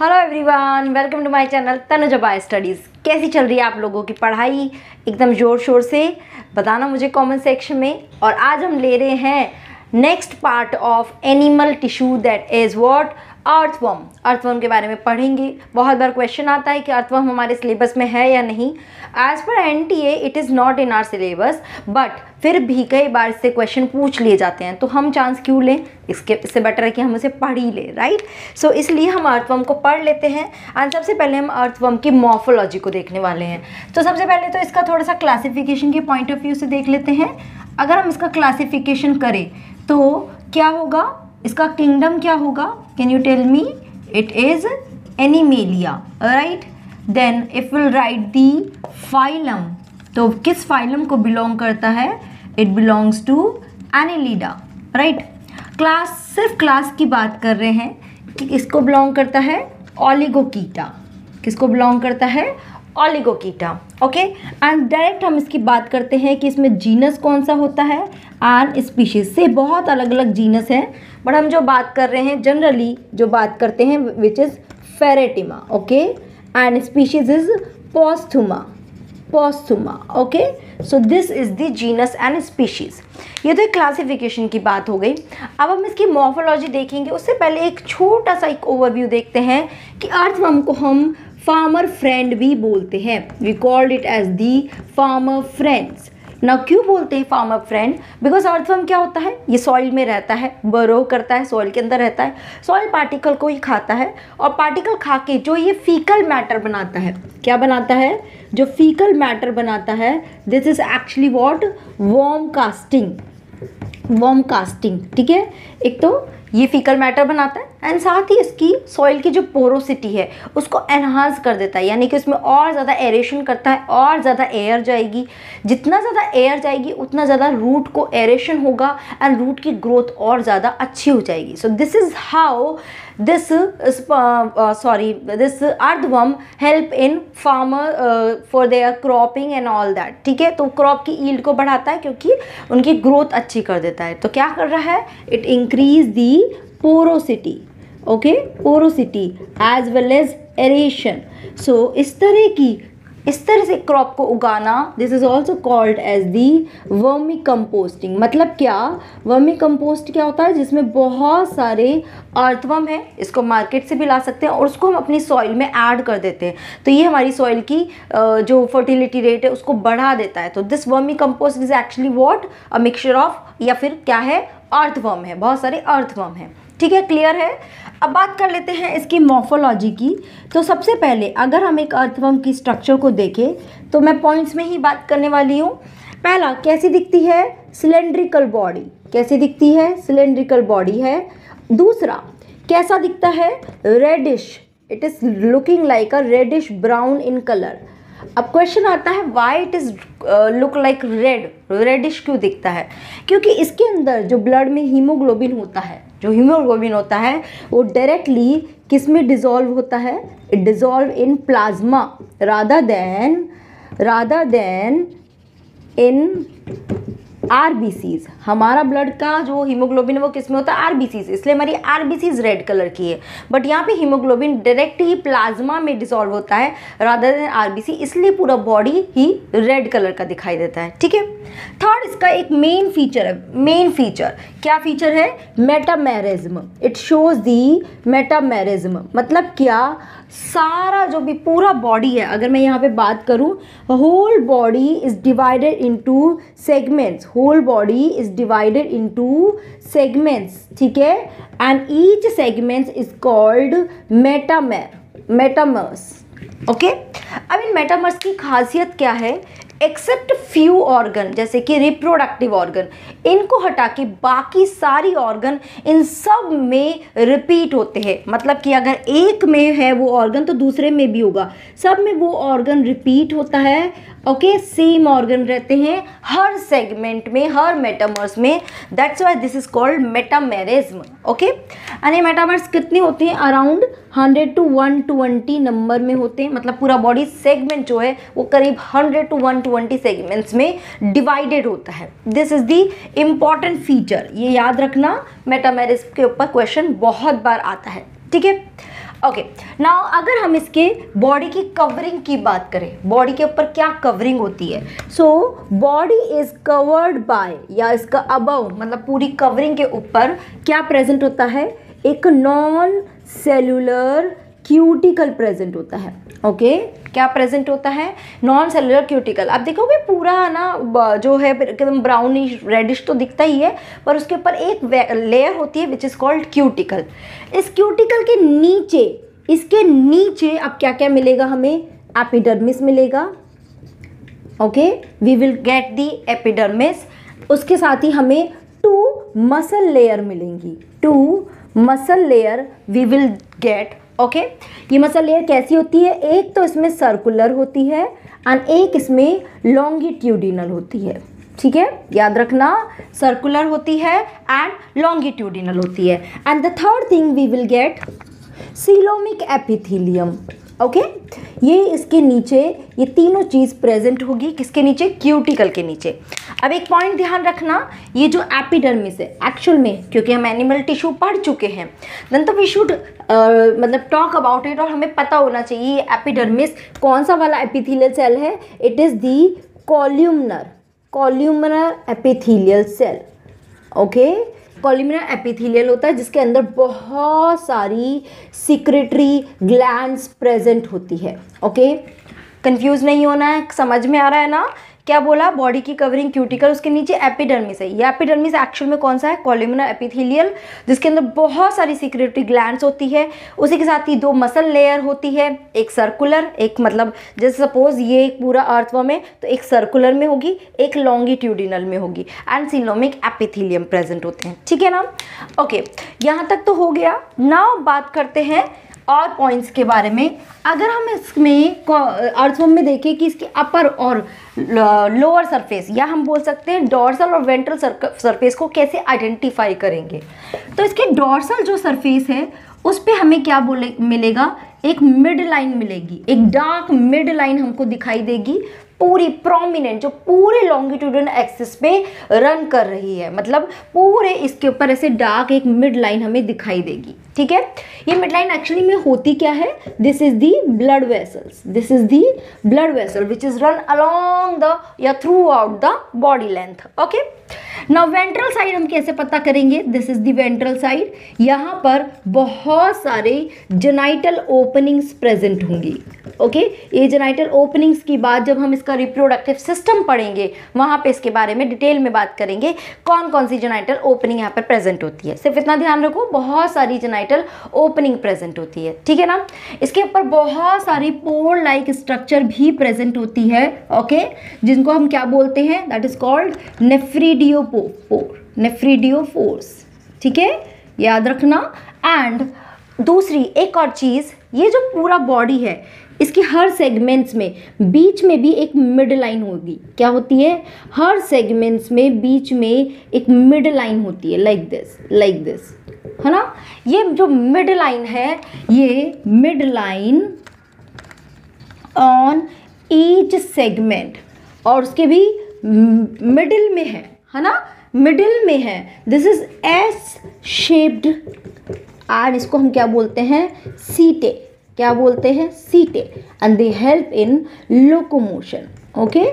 Hello everyone welcome to my channel Tanujba studies कैसी चल रही है आप लोगों की पढ़ाई? एकदम ज़ोर शोर से बताना मुझे कमेंट सेक्शन में। और आज हम ले रहे हैं next part of animal tissue that is what earthworm earthworm के बारे में पढ़ेंगे। बहुत बार क्वेश्चन आता है कि अर्थवर्म हमारे सिलेबस में है या नहीं। As per N T A it is not in our syllabus but फिर भी कई बार इससे क्वेश्चन पूछ लिए जाते हैं। तो हम चांस क्यों लें? इसके इससे बेटर है कि हम उसे पढ़ ही लें राइट सो so, इसलिए हम अर्थवर्म को पढ़ लेते हैं। एंड सबसे पहले हम अर्थवर्म की मॉर्फोलॉजी को देखने वाले हैं। तो सबसे पहले तो इसका थोड़ा सा क्लासिफिकेशन के पॉइंट ऑफ़ व्यू से देख लेते हैं। अगर हम इसका क्लासिफिकेशन करें तो क्या होगा? इसका किंगडम क्या होगा? Can you tell me it is Animalia right then if will write the phylum तो किस फाइलम को बिलोंग करता है? It belongs to Annelida right class सिर्फ़ क्लास की बात कर रहे हैं कि इसको बिलोंग करता है? ऑलिगोकीटा किसको बिलोंग करता है? ऑलिगोकीटा ओके एंड डायरेक्ट हम इसकी बात करते हैं कि इसमें जीनस कौन सा होता है? एंड स्पीशीज से बहुत अलग अलग जीनस हैं। बट हम जो बात कर रहे हैं जनरली जो बात करते हैं which is Pheretima okay and species is posthuma posthuma okay so this is the genus and species ये तो एक क्लासिफिकेशन की बात हो गई। अब हम इसकी मॉर्फोलॉजी देखेंगे। उससे पहले एक छोटा सा एक ओवरव्यू देखते हैं कि अर्थवर्म को हम फार्मर फ्रेंड भी बोलते हैं। We called it as the farmer friends ना क्यों बोलते हैं farm up friend because earthworm क्या होता है? ये सॉइल में रहता है बरो करता है सॉइल के अंदर रहता है। सॉइल पार्टिकल को ही खाता है और पार्टिकल खा के जो ये फीकल मैटर बनाता है, क्या बनाता है? जो फीकल मैटर बनाता है this is actually what worm casting worm casting ठीक है? एक तो ये फीकल मैटर बनाता है एंड साथ ही इसकी सॉइल की जो पोरोसिटी है, उसको एनहांस कर देता है। यानी कि उसमें और ज़्यादा एरेशन करता है, और ज़्यादा एयर जाएगी। जितना ज़्यादा एयर जाएगी, उतना ज़्यादा रूट को एरेशन होगा एंड रूट की ग्रोथ और ज़्यादा अच्छी हो जाएगी। So this is how this sorry this earthworm help in farmer for their cropping and all that ठीक है? तो क्रॉप की ईल्ड को बढ़ाता है क्योंकि उनकी ग्रोथ अच्छी कर देता है। तो क्या कर रहा है? It increase the porosity okay porosity as well as aeration. So इस तरह की इस तरह से क्रॉप को उगाना this is also called as the vermicomposting मतलब क्या? वर्मी कंपोस्ट क्या होता है? जिसमें बहुत सारे अर्थवम है, इसको मार्केट से भी ला सकते हैं और उसको हम अपनी सॉइल में ऐड कर देते हैं। तो ये हमारी सॉइल की जो फर्टिलिटी रेट है, उसको बढ़ा देता है। तो this vermicompost is actually what a mixture of या फिर क्या है? अर्थवम है। बहुत सारे अर्थवम हैं। ठीक है? क्लियर है? अब बात कर लेते हैं इसकी मॉर्फोलॉजी की। तो सबसे पहले, अगर हम एक अर्थवर्म की स्ट्रक्चर को देखें तो मैं पॉइंट्स में ही बात करने वाली हूँ। पहला, कैसी दिखती है? सिलेंड्रिकल बॉडी कैसी दिखती है? सिलेंड्रिकल बॉडी है। दूसरा, कैसा दिखता है? Reddish it is looking like a reddish brown in colour अब क्वेश्चन आता है why it is look like red reddish क्यों दिखता है? क्योंकि इसके अंदर जो ब्लड में हीमोग्लोबिन होता है जो हीमोग्लोबिन होता है, वो डायरेक्टली किसमें डिज़ोल्व होता है? It dissolve in plasma rather than rather than in our हमारा ब्लड का जो हीमोग्लोबिन वो किसमें होता है? आर इसलिए हमारी आर रेड कलर की है। बट यहाँ पे हीमोग्लोबिन डायरेक्ट ही प्लाज्मा में डिसॉल्व होता है rather than R B C इसलिए पूरा बॉडी ही रेड कलर का दिखाई देता है, ठीक है? थर्ड इसका एक मेन फीचर है मेन फीचर क्या फीचर है? Metamerism it shows the metamerism मतलब क्या? सारा जो भी पूरा बॉडी है, अगर मैं यहाँ पे बात करूँ whole body is divided into segments whole body is divided into segments ठीक है? And each segments is called metamere metameres okay अब इन मेटामर्स की खासियत क्या है? एक्सेप्ट फ्यू ऑर्गन जैसे कि रिप्रोडक्टिव ऑर्गन इनको हटा के बाकी सारी ऑर्गन इन सब में रिपीट होते हैं। मतलब कि अगर एक में है वो ऑर्गन तो दूसरे में भी होगा। सब में वो ऑर्गन रिपीट होता है ओके सेम ऑर्गन रहते हैं हर सेगमेंट में, हर मेटामर्स में। That's why this is called metamerism okay? And ये मेटामर्स कितने होते हैं? Around hundred to one twenty number में होते हैं। मतलब पूरा बॉडी सेगमेंट जो है, वो करीब hundred to one twenty segments में डिवाइडेड होता है। This is the important feature ये याद रखना मेटामेरिज्म के ऊपर क्वेश्चन बहुत बार आता है, ठीक है? ओके नाउ अगर हम इसके बॉडी की कवरिंग की बात करें बॉडी के ऊपर क्या कवरिंग होती है? So body is covered by या इसका अबव मतलब पूरी कवरिंग के ऊपर क्या प्रेजेंट होता है? एक नॉन सेलुलर क्यूटिकल प्रेजेंट होता है ओके okay? क्या प्रेजेंट होता है? नॉन सेलुलर क्यूटिकल आप देखोगे पूरा ना जो है एकदम ब्राउनिश रेडिश तो दिखता ही है, पर उसके ऊपर एक लेयर होती है विच इज़ कॉल्ड क्यूटिकल इस क्यूटिकल के नीचे, इसके नीचे अब क्या क्या मिलेगा हमें? एपिडर्मिस मिलेगा okay we will get the epidermis उसके साथ ही हमें टू मसल लेयर मिलेंगी. Two muscle layer we will get okay ये मसल लेयर कैसी होती है? एक तो इसमें सर्कुलर होती है एंड एक इसमें लॉन्गिट्यूडिनल होती है। ठीक है? याद रखना सर्कुलर होती है एंड लॉन्गिट्यूडिनल होती है। And the third thing we will get coelomic epithelium okay ये इसके नीचे, ये तीनों चीज़ प्रेजेंट होगी। किसके नीचे? क्यूटिकल के नीचे। अब एक पॉइंट ध्यान रखना, ये जो एपिडर्मिस है एक्चुअल में, क्योंकि हम एनिमल टिश्यू पढ़ चुके हैं। देन तो वी शुड मतलब टॉक अबाउट इट और हमें पता होना चाहिए, ये एपिडर्मिस कौन सा वाला एपिथीलियल सेल है? It is the columnar columnar epithelial cell okay columnar epithelial होता है, जिसके अंदर बहुत सारी सिक्रेटरी ग्लैंड्स प्रेजेंट होती है। ओके कंफ्यूज नहीं होना है, समझ में आ रहा है ना? क्या बोला? बॉडी की कवरिंग क्यूटिकल उसके नीचे एपिडर्मिस है। ये एपिडर्मिस एक्चुअल में कौन सा है? कॉलिमिनर एपिथेलियल जिसके अंदर बहुत सारी सिक्रेटरी ग्लैंड्स होती है। उसी के साथ ही दो मसल लेयर होती है, एक सर्कुलर एक मतलब जैसे सपोज़ ये पूरा अर्थवर्म है तो एक सर्कुलर में होगी, एक लॉन्गिट्यूडिनल में होगी। एंड सिलोमिक एपिथीलियम प्रेजेंट होते हैं। ठीक है ना? ओके यहाँ तक तो हो गया। नाउ बात करते हैं और पॉइंट्स के बारे में, अगर हम इसमें अर्थवम में देखें कि इसकी अपर और लोअर सरफेस या हम बोल सकते हैं डॉर्सल और वेंट्रल सरफेस को कैसे आइडेंटिफाई करेंगे? तो इसके डॉर्सल जो सरफेस है, उस पर हमें क्या बोले, मिलेगा? एक मिड लाइन मिलेगी, एक डार्क मिड लाइन हमको दिखाई देगी, पूरी प्रोमिनेंट जो पूरे लॉन्गिट्यूडन एक्सिस पे रन कर रही है। मतलब पूरे इसके ऊपर ऐसे डार्क एक मिड लाइन हमें दिखाई देगी, ठीक है? ये मिड लाइन एक्चुअली में होती क्या है? This is the blood vessels this is the blood vessel which is run along the या throughout the body length okay now ventral side हम कैसे पता करेंगे? This is the ventral side यहाँ पर बहुत सारे जेनाइटल ओपनिंग्स प्रेजेंट होंगी ओके? ये जेनाइटल ओपनिंग्स की बात, जब हम इसका रिप्रोडक्टिव सिस्टम पढ़ेंगे, वहाँ पे इसके बारे में डिटेल में बात करेंगे कौन कौन सी जेनाइटल ओपनिंग यहाँ पर प्रेजेंट होती है? सिर्फ़ इतना ध्यान रखो, बहुत सारी जेनाइटल ओपनिंग प्रेजेंट होती है, ठीक है ना? इसके ऊपर बहुत सारी पोर लाइक स्ट्रक्चर भी प्रेजेंट होती है ओके जिनको हम क्या बोलते हैं? That is called nephridiopore nephridiopores ठीक है? याद रखना। एंड दूसरी, एक और चीज़ ये जो पूरा बॉडी है, इसके हर सेगमेंट्स में, बीच में भी एक मिड लाइन होगी। क्या होती है? हर सेगमेंट्स में, बीच में एक मिड लाइन होती है लाइक दिस लाइक दिस है ना? ये जो मिड लाइन है, ये mid line on each segment और उसके भी मिडिल में है है ना? मिडिल में है। This is S shaped and इसको हम क्या बोलते हैं? सीटे। क्या बोलते हैं? Setae. And they help in locomotion okay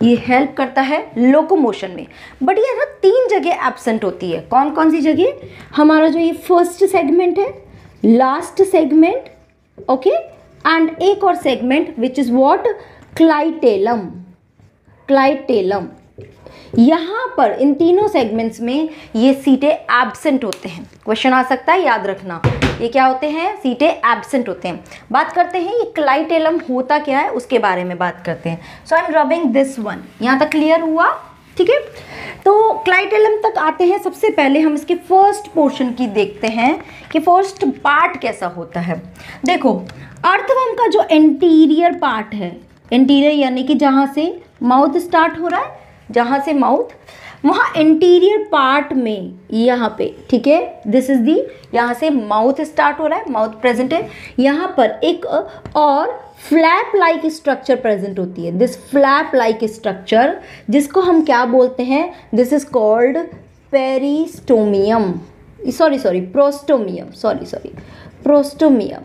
ये हेल्प करता है लोकोमोशन में। बट ये ना तीन जगह एबसेंट होती है। कौन कौन सी जगह? हमारा जो ये फ़र्स्ट सेगमेंट है लास्ट सेगमेंट ओके एंड एक और segment which is what clitellum clitellum यहाँ पर, इन तीनों सेगमेंट्स में ये सीटें एबसेंट होते हैं। क्वेश्चन आ सकता है, याद रखना। ये क्या होते हैं? सीटें एबसेंट होते हैं। बात करते हैं, ये क्लाइटेलम होता क्या है? उसके बारे में बात करते हैं। So I am rubbing this one यहाँ तक क्लियर हुआ? ठीक है? तो क्लाइटेलम तक आते हैं। सबसे पहले हम इसके फ़र्स्ट पोर्शन की देखते हैं कि फ़र्स्ट पार्ट कैसा होता है। देखो, अर्थवम का जो इंटीरियर पार्ट है इंटीरियर यानी कि जहाँ से माउथ स्टार्ट हो रहा है जहाँ से माउथ, वहाँ इंटीरियर पार्ट में यहाँ पे, ठीक है? दिस इज़ दी यहाँ से माउथ स्टार्ट हो रहा है, माउथ प्रेजेंट है। यहाँ पर एक और फ्लैप लाइक स्ट्रक्चर प्रेजेंट होती है। दिस फ्लैप लाइक स्ट्रक्चर जिसको हम क्या बोलते हैं? This is called peristomium sorry sorry prostomium sorry sorry prostomium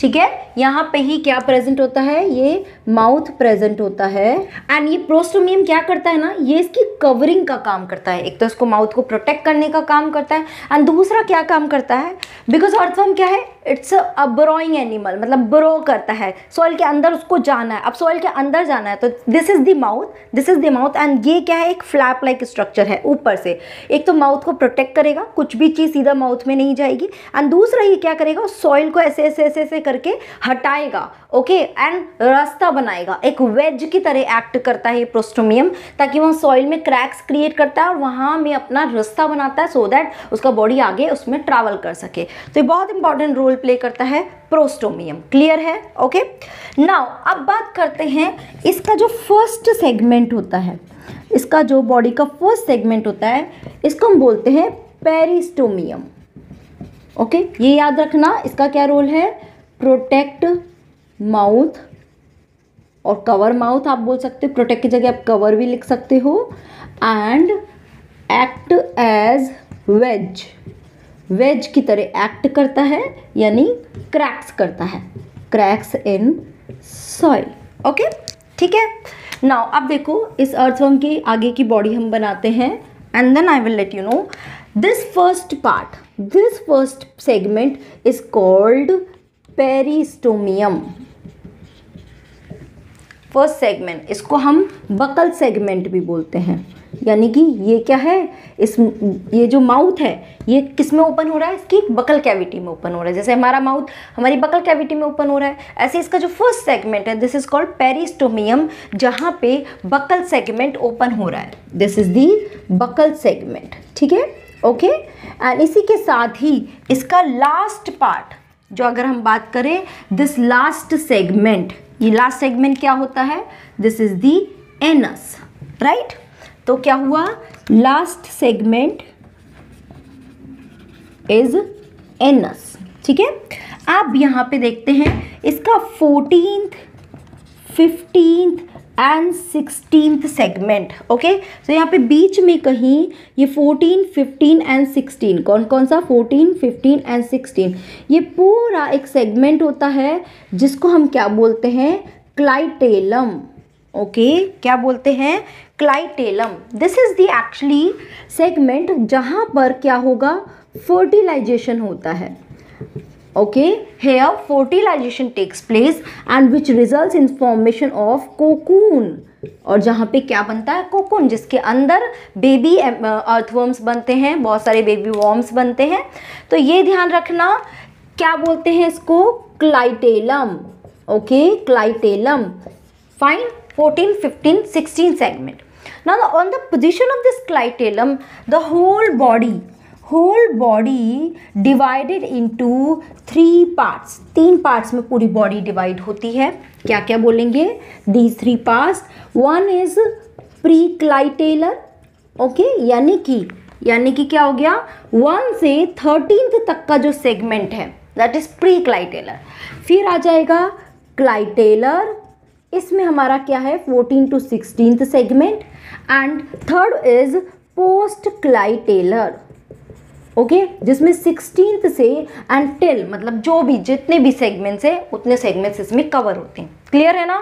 ठीक है? यहाँ पे ही क्या प्रेजेंट होता है? ये माउथ प्रेजेंट होता है। एंड ये प्रोस्टोमियम क्या करता है ना? ये इसकी कवरिंग का काम करता है। एक तो इसको माउथ को प्रोटेक्ट करने का काम करता है। एंड दूसरा क्या काम करता है? बिकॉज़ अर्थवर्म क्या है? इट्स अ ब्रोइंग एनिमल मतलब ब्रो करता है। सॉइल के अंदर उसको जाना है। अब सॉइल के अंदर जाना है तो this is the mouth this is the mouth and ये क्या है? एक फ्लैप लाइक स्ट्रक्चर है, ऊपर से। एक तो माउथ को प्रोटेक्ट करेगा, कुछ भी चीज़ सीधा माउथ में नहीं जाएगी। एंड दूसरा ये क्या करेगा? सॉइल को ऐसे ऐसे ऐसे ऐसे करके हटाएगा ओके एंड रास्ता बनाएगा। एक वेज की तरह एक्ट करता है प्रोस्टोमियम ताकि वह सॉइल में क्रैक्स क्रिएट करता है और वहाँ में अपना रास्ता बनाता है सो so दैट उसका बॉडी आगे उसमें ट्रैवल कर सके। तो ये बहुत इंपॉर्टेंट रोल प्ले करता है प्रोस्टोमियम क्लियर है? ओके नाउ अब बात करते हैं, इसका जो फ़र्स्ट सेगमेंट होता है, इसका जो बॉडी का फ़र्स्ट सेगमेंट होता है, इसको हम बोलते हैं पेरिस्टोमियम ओके ये याद रखना, इसका क्या रोल है? प्रोटेक्ट माउथ और कवर माउथ आप बोल सकते हो। प्रोटेक्ट की जगह आप कवर भी लिख सकते हो। And act as wedge wedge की तरह एक्ट करता है, यानी क्रैक्स करता है। क्रैक्स इन सॉइल ओके ठीक है? नाउ अब देखो, इस अर्थवर्म के आगे की बॉडी हम बनाते हैं and then I will let you know this first part this first segment is called peristomium. First segment इसको हम बकल सेगमेंट भी बोलते हैं। यानी कि ये क्या है? इस, ये जो माउथ है, ये किसमें ओपन हो रहा है? इसकी बकल कैविटी में ओपन हो रहा है। जैसे हमारा माउथ हमारी बकल कैविटी में ओपन हो रहा है। ऐसे इसका जो फ़र्स्ट सेगमेंट है दिस इज़ कॉल्ड पेरिस्टोमियम जहाँ पे बकल सेगमेंट ओपन हो रहा है। This is the buccal segment ठीक है? ओके एंड इसी के साथ ही इसका लास्ट पार्ट जो अगर हम बात करें दिस लास्ट सेगमेंट ये लास्ट सेगमेंट क्या होता है? This is the anus right तो क्या हुआ? लास्ट सेगमेंट इज़ एनस ठीक है? आप यहाँ पे देखते हैं, इसका fourteenth fifteenth and sixteenth segment okay तो यहाँ पे बीच में कहीं ये फोर्टीन फिफ्टीन एंड सिक्सटीन कौन कौन सा? फोर्टीन फिफ्टीन एंड सिक्सटीन ये पूरा एक सेगमेंट होता है जिसको हम क्या बोलते हैं? क्लाइटेलम ओके okay, क्या बोलते हैं? Clitellum this is the actually segment जहाँ पर क्या होगा? फर्टिलाइजेशन होता है। okay? Here, fertilization takes place and which results in formation of cocoon. और जहाँ पे क्या बनता है? कोकून जिसके अंदर बेबी अर्थवर्म्स बनते हैं, बहुत सारे बेबी वॉर्म्स बनते हैं। तो ये ध्यान रखना, क्या बोलते हैं इसको? Clitellum okay clitellum fine 14 15 16 segment ना on the position of this clitellum the whole body whole body divided into three parts तीन पार्ट्स में पूरी बॉडी डिवाइड होती है। क्या क्या बोलेंगे? These three parts one is preclitellar okay यानी कि यानी कि क्या हो गया? वन से थर्टींथ तक का जो सेगमेंट है दैट इज़ प्री क्लाइटेलर फिर आ जाएगा क्लाइटेलर इसमें हमारा क्या है? Fourteen to sixteen segment and third is postclitellar okay okay? जिसमें सिक्सटीन से एंड टिल मतलब जो भी, जितने भी सेगमेंट्स है, उतने सेगमेंट्स इसमें कवर होते हैं। क्लियर है ना?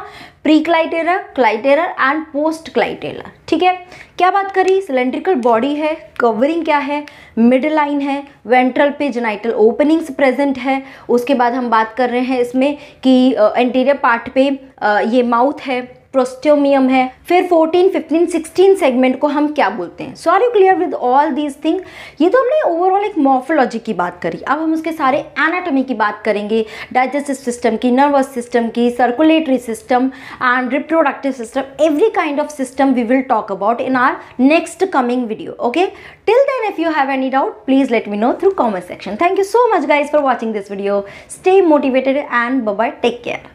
Preclitellar clitellar and post क्लाइटेरा ठीक है? क्या बात करी? सिलेंड्रिकल बॉडी है कवरिंग क्या है? मिड लाइन है वेंट्रल पे जेनाइटल ओपनिंग्स प्रेजेंट है। उसके बाद हम बात कर रहे हैं इसमें कि एंटीरियर पार्ट पे ये माउथ है। प्रोस्टोमियम है। फिर 14, 15, 16 सेगमेंट को हम क्या बोलते हैं? So are you clear with all these thing ये तो हमने ओवरऑल एक मॉर्फोलॉजी की बात करी। अब हम उसके सारे एनाटॉमी की बात करेंगे। डाइजेस्टिव सिस्टम की नर्वस सिस्टम की circulatory system and reproductive system every kind of system we will talk about in our next coming video okay till then if you have any doubt please let me know through comment section thank you so much guys for watching this video stay motivated and bye take care.